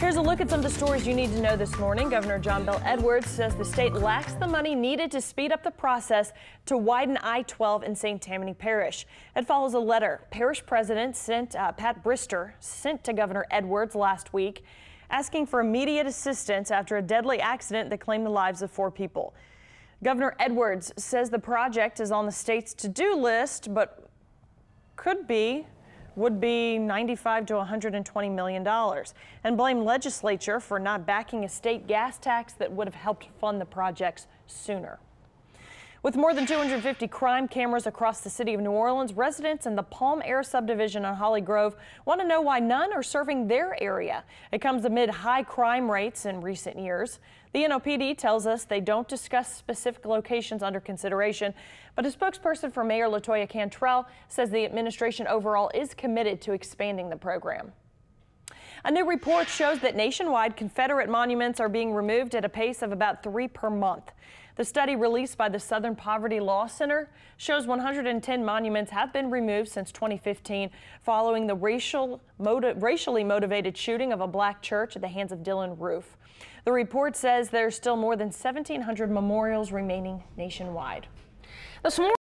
Here's a look at some of the stories you need to know this morning. Governor John Bel Edwards says the state lacks the money needed to speed up the process to widen I-12 in St. Tammany Parish. It follows a letter parish president sent uh, Pat Brister sent to Governor Edwards last week asking for immediate assistance after a deadly accident that claimed the lives of four people. Governor Edwards says the project is on the state's to-do list, but could be would be 95 to 120 million dollars and blame legislature for not backing a state gas tax that would have helped fund the projects sooner. With more than 250 crime cameras across the city of New Orleans, residents in the Palm Air subdivision on Holly Grove want to know why none are serving their area. It comes amid high crime rates in recent years. The NOPD tells us they don't discuss specific locations under consideration, but a spokesperson for Mayor Latoya Cantrell says the administration overall is committed to expanding the program. A new report shows that nationwide Confederate monuments are being removed at a pace of about three per month. The study released by the Southern Poverty Law Center shows 110 monuments have been removed since 2015 following the racial, motiv racially motivated shooting of a black church at the hands of Dylann Roof. The report says there's still more than 1,700 memorials remaining nationwide. This morning